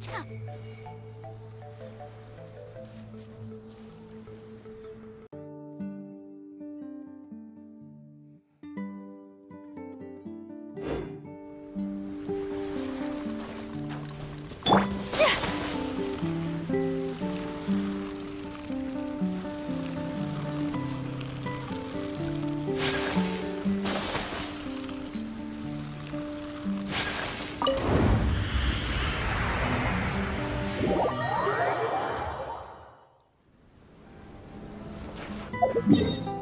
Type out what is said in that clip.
違う! Música